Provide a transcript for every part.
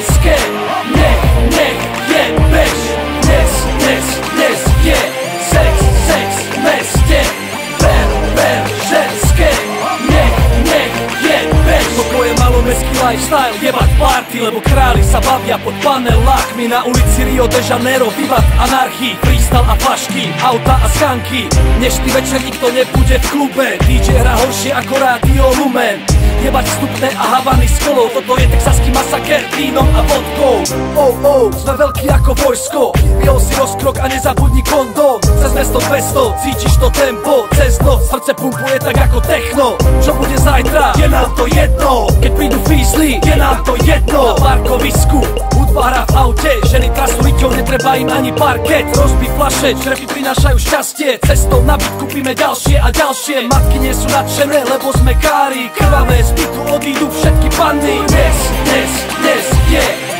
skin. Lebo králi sa bavia pod panelákmi. Na ulici Rio de Janeiro, vivat anarchii Freestyle a flašky, auta a skanky. Dnešný večer nikto nebude v klube DJ hra horšie ako Radio Lumen. Jebať vstupné a havany s kolou Toto je texaský masaker vínom a vodkou. Oh oh, sme veľký ako vojsko. Vyhol si rozkrok a nezabudni kondom. Cez mesto 200, cítiš to tempo. Cez noc srdce pumpuje tak ako techno. Čo bude zajtra, je nám to jedno Na parkovisku, hudba hra v aute Ženy trasu riťou, netreba im ani parket. Rozbi flaše, črepy prinášajú šťastie. Cestou na byt kúpime ďalšie a ďalšie. Matky nie sú nadšené, lebo sme kári. Krvavé z bytu odídu všetky pandy Dnes, dnes, dnes je sex,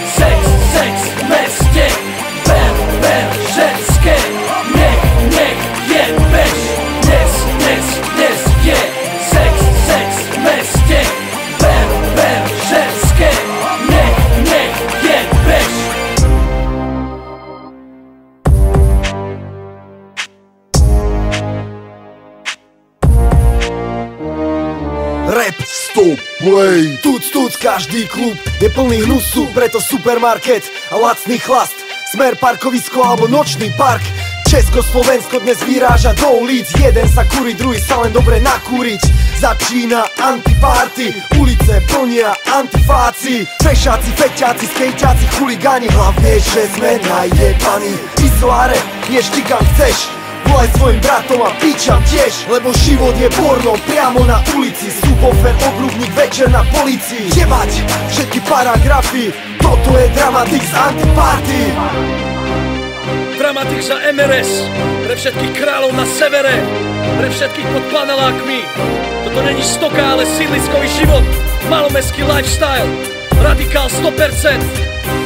Rap Stop Play. Tuc, tuc, každý klub je plný hnusu Preto supermarket a lacný chlast. Smer parkovisko alebo nočný park. Česko-Slovensko dnes vyráža do ulic. Jeden sa kúri, druhý sa len dobre nakúriť. Začína antiparty Ulice plnia antifáci. Fešáci, feťáci, skejťáci, chuligáni Hlavne, že sme najebaní. Pisoáre, než ty kam chceš. Volaj svojim bratom a pičam tiež Lebo život je porno priamo na ulici Subwoofer, obrubník, večer na policii Jebať všetky paragrafy? Toto je dramatik z antiparty. Dramatik za MRS Pre všetkých kráľov na severe. Pre všetkých pod panelákmi. Toto není stoka, ale sídliskový život. Malomestský lifestyle. Radikál 100%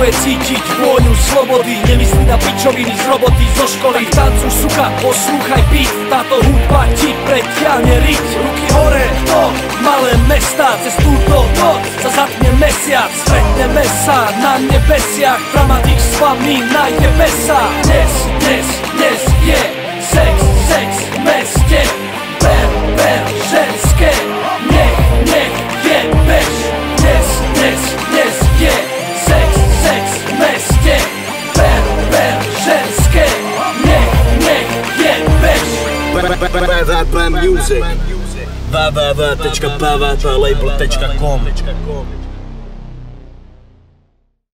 Vo vzduchu je cítiť vôňu slobody Nemyslí na pičoviny z roboty zo školy. Tancuj suka, poslúchaj beat. Táto hudba ti preťahne riť Ruky hore, to malé mesta. Cez túto noc sa zatne mesiac. Stretneme sa na nebesiach. Dramatik s vami najebe sa Dnes, dnes, dnes je sex, sex v meste www.music www.pvplabel.com